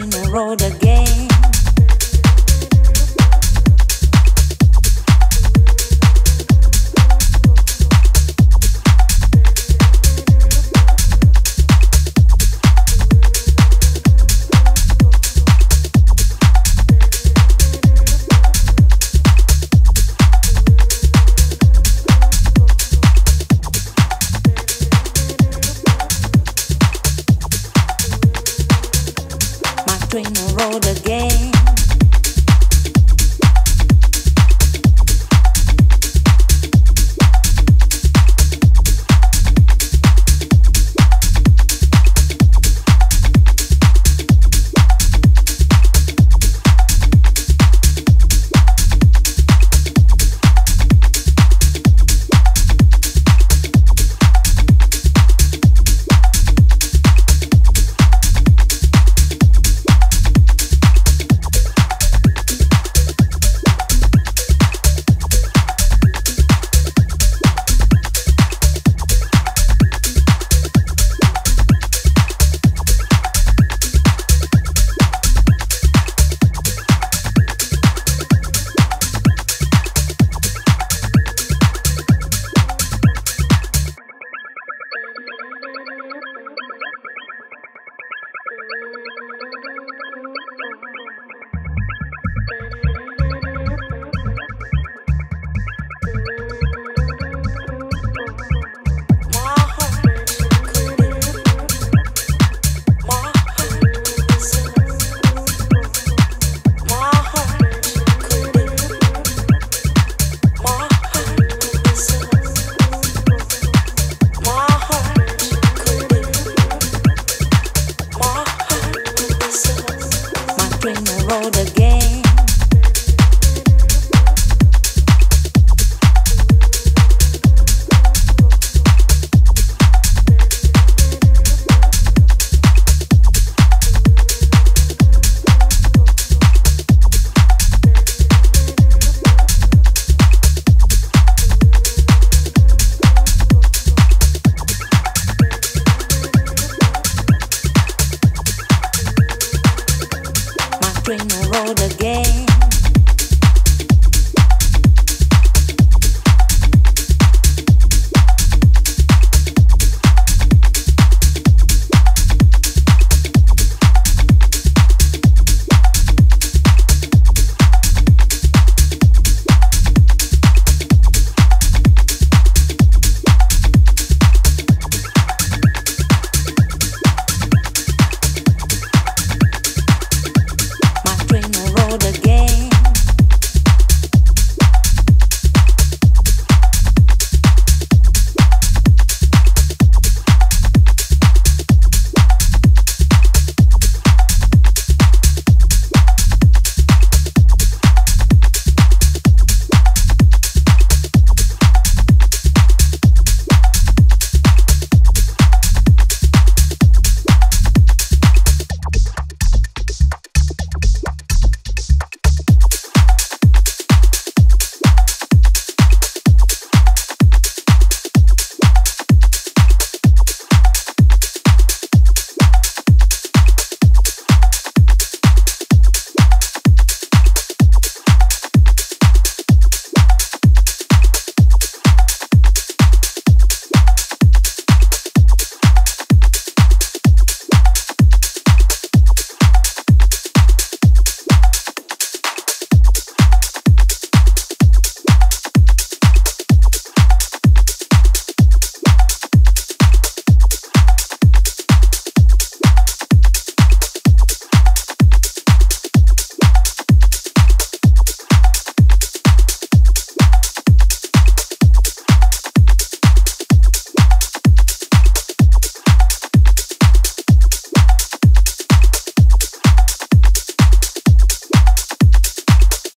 train road again. My the road again. My train road again.